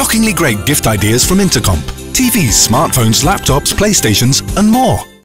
shockingly great gift ideas from Intercomp. TVs, smartphones, laptops, PlayStations and more.